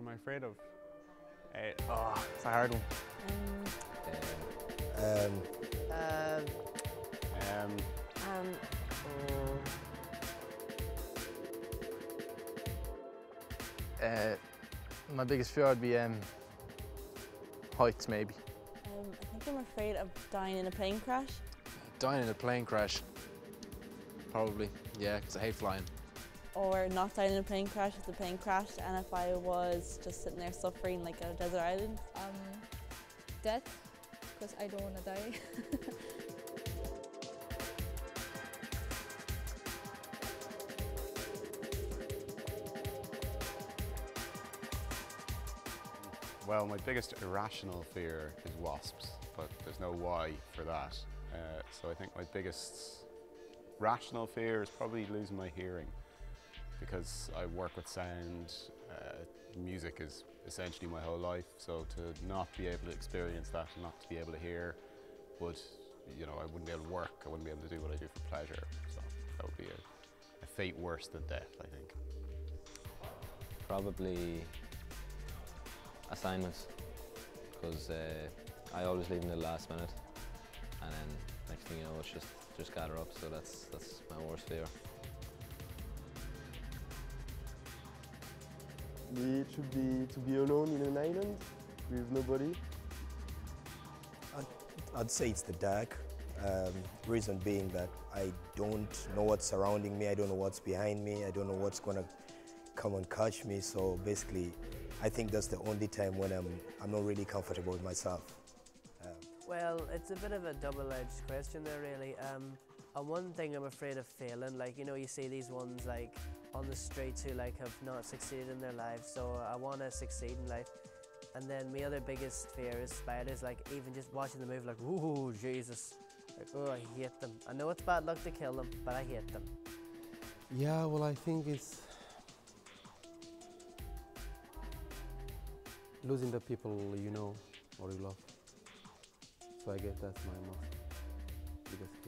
am I afraid of? Uh, oh, it's a hard one. Um, Um, Um, um, Uh, my biggest fear would be um, heights, maybe. Um, I think I'm afraid of dying in a plane crash. Dying in a plane crash. Probably, yeah, because I hate flying. Or not dying in a plane crash if the plane crashed and if I was just sitting there suffering like on a desert island. Um, death, because I don't want to die. well, my biggest irrational fear is wasps, but there's no why for that. Uh, so I think my biggest rational fear is probably losing my hearing because I work with sound. Uh, music is essentially my whole life, so to not be able to experience that not to be able to hear would, you know, I wouldn't be able to work, I wouldn't be able to do what I do for pleasure. So that would be a, a fate worse than death, I think. Probably assignments, because uh, I always leave in the last minute, and then next thing you know, it's just just gather up. So that's that's my worst fear. It should be to be alone in an island with nobody. I'd, I'd say it's the dark. Um, reason being that I don't know what's surrounding me, I don't know what's behind me, I don't know what's gonna come and catch me. So basically, I think that's the only time when I'm, I'm not really comfortable with myself. Um, well, it's a bit of a double-edged question there, really. Um, on one thing, I'm afraid of failing. Like, you know, you see these ones like on the streets who like have not succeeded in their lives. So I want to succeed in life. And then my other biggest fear is spiders. Like even just watching the movie, like, ooh, Jesus. Like, oh, I hate them. I know it's bad luck to kill them, but I hate them. Yeah, well, I think it's losing the people you know or you love. So I guess that's my most biggest.